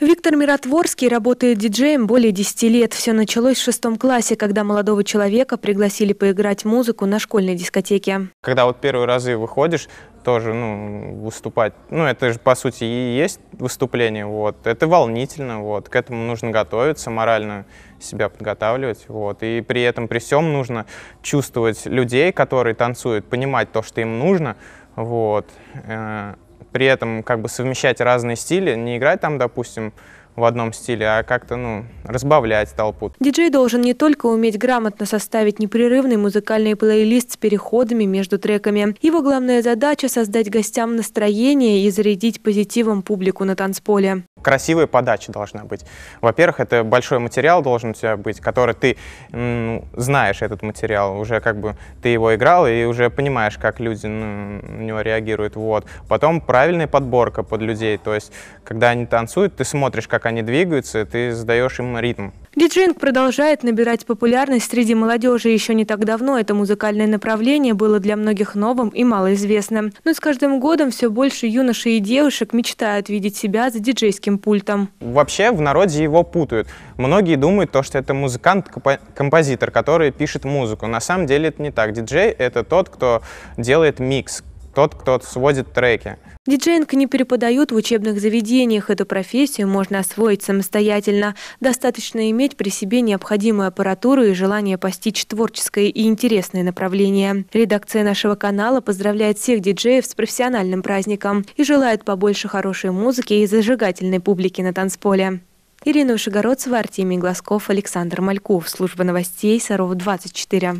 Виктор Миротворский работает диджеем более 10 лет. Все началось в шестом классе, когда молодого человека пригласили поиграть музыку на школьной дискотеке. Когда вот первые разы выходишь, тоже, ну, выступать, ну, это же, по сути, и есть выступление, вот, это волнительно, вот, к этому нужно готовиться, морально себя подготавливать, вот, и при этом, при всем нужно чувствовать людей, которые танцуют, понимать то, что им нужно, вот, э, при этом как бы совмещать разные стили, не играть там, допустим, в одном стиле, а как-то, ну, разбавлять толпу. Диджей должен не только уметь грамотно составить непрерывный музыкальный плейлист с переходами между треками. Его главная задача – создать гостям настроение и зарядить позитивом публику на танцполе красивая подача должна быть. Во-первых, это большой материал должен у тебя быть, который ты ну, знаешь этот материал, уже как бы ты его играл и уже понимаешь, как люди ну, на него реагируют. Вот. Потом правильная подборка под людей, то есть когда они танцуют, ты смотришь, как они двигаются, ты задаешь им ритм. Диджинг продолжает набирать популярность среди молодежи. Еще не так давно это музыкальное направление было для многих новым и малоизвестным. Но с каждым годом все больше юношей и девушек мечтают видеть себя за диджейским пультом. Вообще в народе его путают. Многие думают, то, что это музыкант-композитор, который пишет музыку. На самом деле это не так. Диджей — это тот, кто делает микс, тот, кто сводит треки. Диджейнг не преподают в учебных заведениях. Эту профессию можно освоить самостоятельно. Достаточно иметь при себе необходимую аппаратуру и желание постичь творческое и интересное направление. Редакция нашего канала поздравляет всех диджеев с профессиональным праздником и желает побольше хорошей музыки и зажигательной публики на танцполе. Ирина Ушигородцева, Артемий Глазков, Александр Мальков. Служба новостей Саров 24.